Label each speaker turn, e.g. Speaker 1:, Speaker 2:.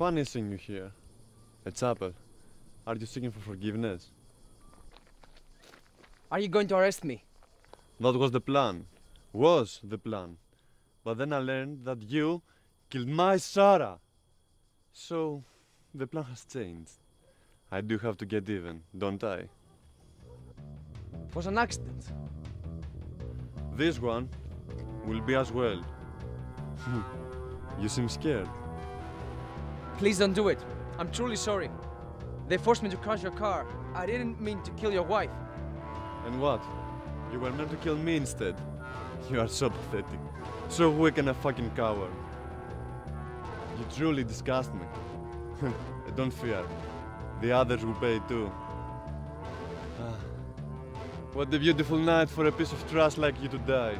Speaker 1: Funny seeing you here. At chapel. Are you seeking for forgiveness?
Speaker 2: Are you going to arrest me?
Speaker 1: That was the plan. Was the plan. But then I learned that you killed my Sarah. So, the plan has changed. I do have to get even, don't I?
Speaker 2: It was an accident.
Speaker 1: This one will be as well. you seem scared.
Speaker 2: Please don't do it. I'm truly sorry. They forced me to crash your car. I didn't mean to kill your wife.
Speaker 1: And what? You were meant to kill me instead. You are so pathetic. So weak and a fucking coward. You truly disgust me. Don't fear. The others will pay too. Ah. What a beautiful night for a piece of trash like you to die.